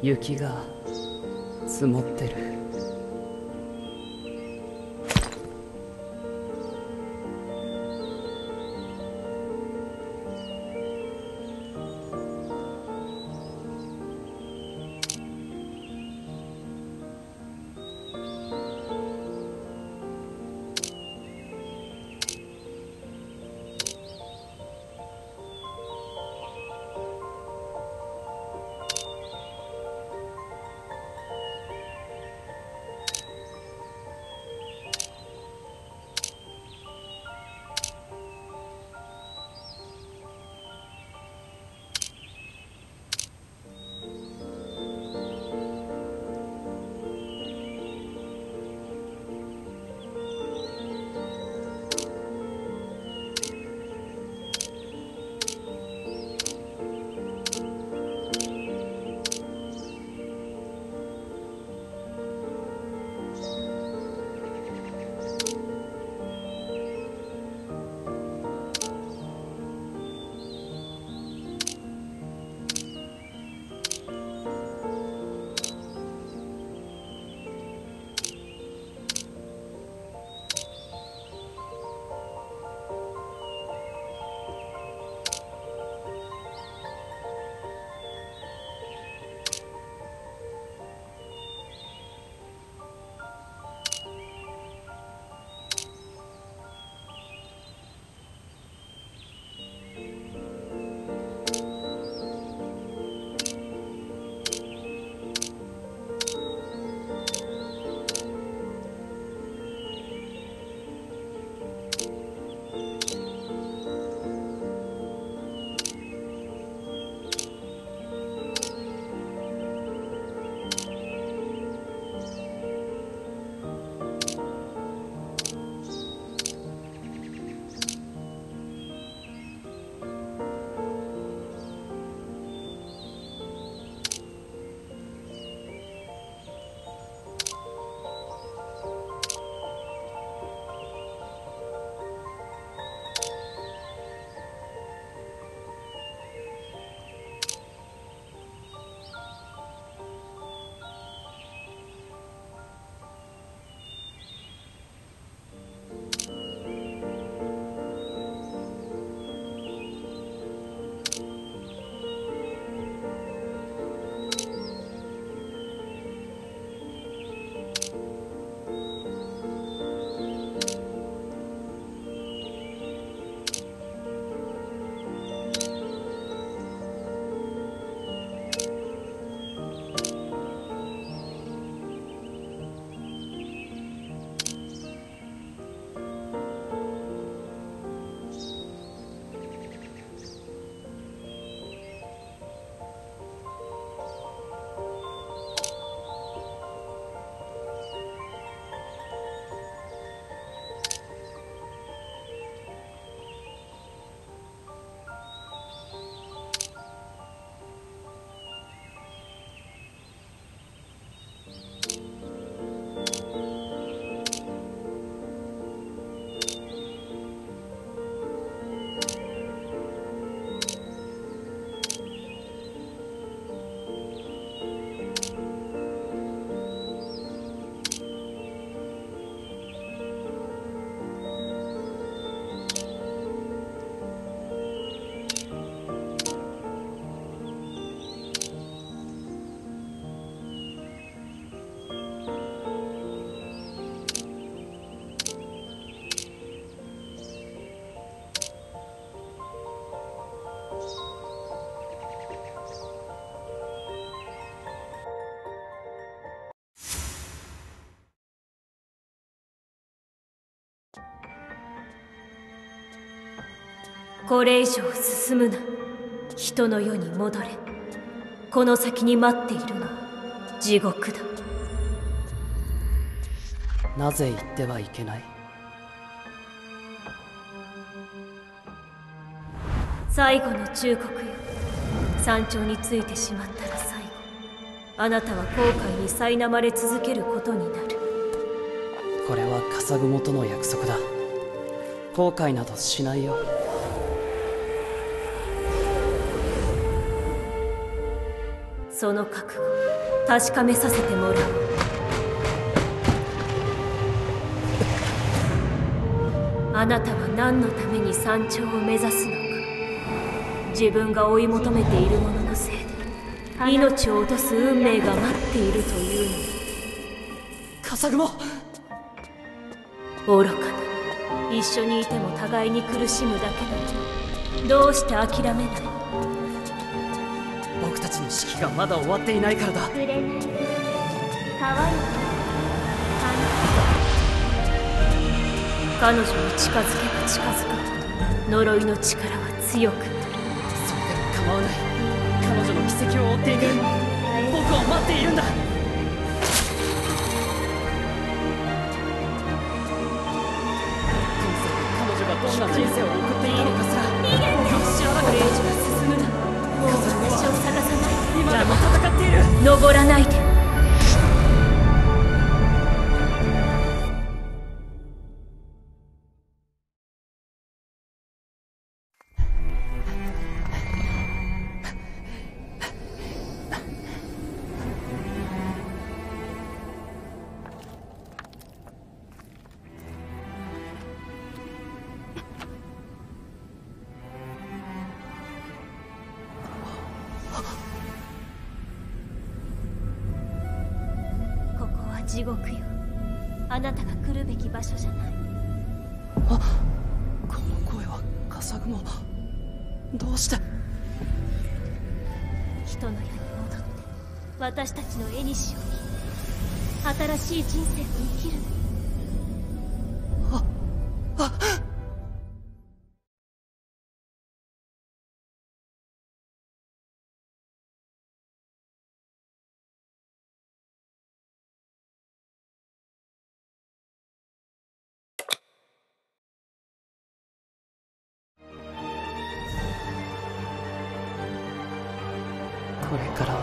雪が積もってる。これ以上進むな。人の世に戻れ。この先に待っているのは地獄だ。なぜ行ってはいけない？最後の忠告よ。山頂についてしまったら最後。あなたは後悔に苛まれ続けることになる。これは笠雲との約束だ。後悔などしないよその覚悟確かめさせてもらおう。あなたは何のために山頂を目指すのか。自分が追い求めているもののせいで命を落とす運命が待っているというの。に笠雲！愚かな。一緒にいても互いに苦しむだけなのにどうして諦めない？僕たちの式がまだ終わっていないからだ。彼女に近づけば近づく呪いの力は強く。なるそれでも構わない。彼女の奇跡を追っていく。僕を待っているんだ。今世で彼女がどんな人生を登らないで。地獄よ。あなたが来るべき場所じゃない。この声は笠雲。どうして？人の世に戻って私たちの絵にしよう。に新しい人生を生きる。これからは